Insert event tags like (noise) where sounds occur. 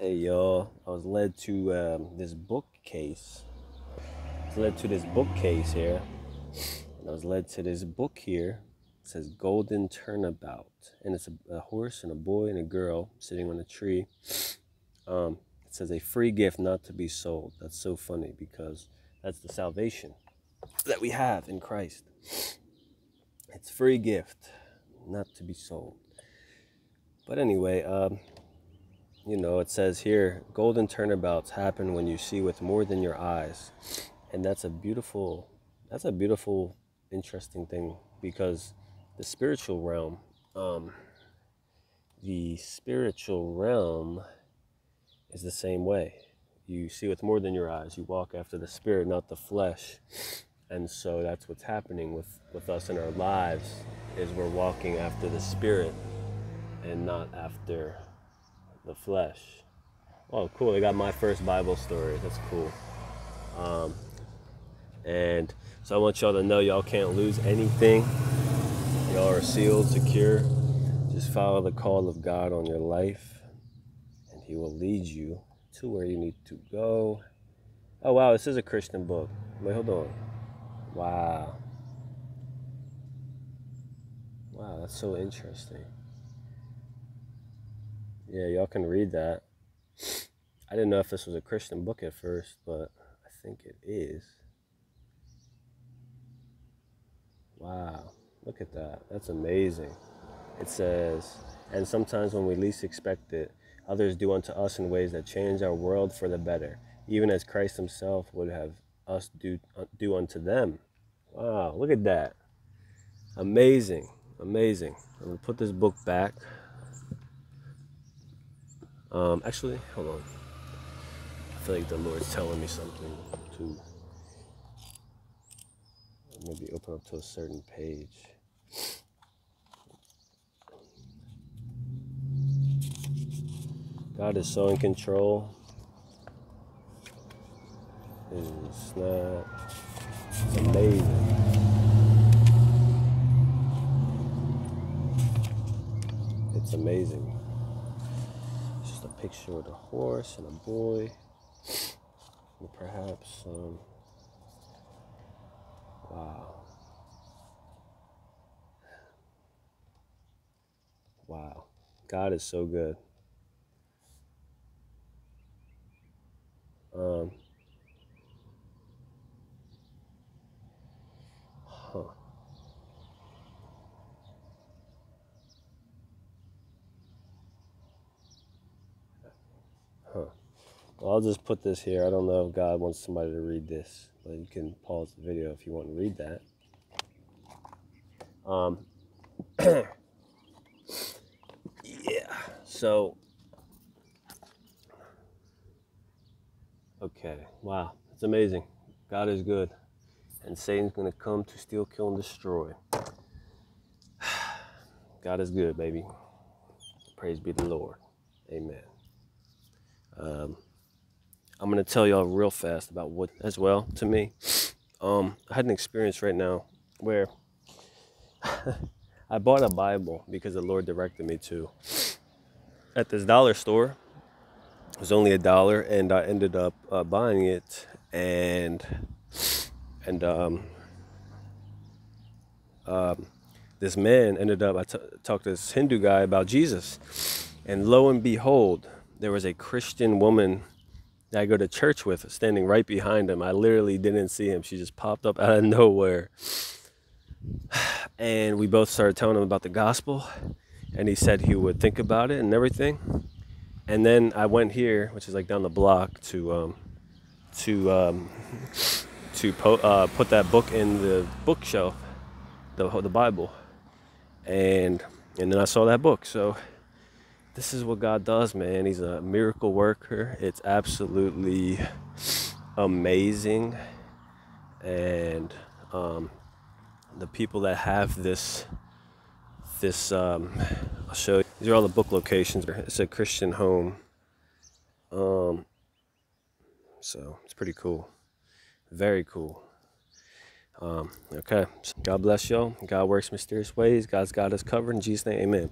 Hey y'all, I was led to um, this bookcase. I was led to this bookcase here. And I was led to this book here. It says Golden Turnabout. And it's a, a horse and a boy and a girl sitting on a tree. Um, it says a free gift not to be sold. That's so funny because that's the salvation that we have in Christ. It's free gift not to be sold. But anyway, um, you know, it says here, golden turnabouts happen when you see with more than your eyes. And that's a beautiful, that's a beautiful, interesting thing because the spiritual realm, um, the spiritual realm is the same way. You see with more than your eyes. You walk after the spirit, not the flesh. And so that's what's happening with, with us in our lives is we're walking after the spirit and not after the flesh. Oh, cool. I got my first Bible story. That's cool. Um, and so I want y'all to know y'all can't lose anything. Y'all are sealed, secure. Just follow the call of God on your life, and He will lead you to where you need to go. Oh, wow. This is a Christian book. Wait, hold on. Wow. Wow, that's so interesting. Yeah, y'all can read that. I didn't know if this was a Christian book at first, but I think it is. Wow, look at that. That's amazing. It says, and sometimes when we least expect it, others do unto us in ways that change our world for the better, even as Christ Himself would have us do, uh, do unto them. Wow, look at that. Amazing, amazing. I'm going to put this book back. Um, actually, hold on. I feel like the Lord's telling me something to maybe open up to a certain page. God is so in control. It's not. It's amazing. It's amazing picture with a horse and a boy. And perhaps, um, wow. Wow. God is so good. Um, Well, I'll just put this here. I don't know if God wants somebody to read this, but you can pause the video if you want to read that. Um, (clears throat) yeah, so, okay, wow, it's amazing. God is good, and Satan's going to come to steal, kill, and destroy. (sighs) God is good, baby. Praise be the Lord. Amen. Um, I'm gonna tell y'all real fast about what as well to me. Um, I had an experience right now where (laughs) I bought a Bible because the Lord directed me to at this dollar store. It was only a dollar, and I ended up uh, buying it, and and um, um, this man ended up. I talked to this Hindu guy about Jesus, and lo and behold, there was a Christian woman that I go to church with standing right behind him. I literally didn't see him. She just popped up (laughs) out of nowhere. (sighs) And we both started telling him about the gospel. And he said he would think about it and everything. And then I went here, which is like down the block, to um, to um, (laughs) to uh, put that book in the bookshelf, the the Bible, and and then I saw that book. So this is what God does, man. He's a miracle worker. It's absolutely amazing. And um, the people that have this, this, um, I'll show you. These are all the book locations. It's a Christian home. Um, so it's pretty cool. Very cool. Um, okay. God bless y'all. God works mysterious ways. God's got us covered. In Jesus' name, amen.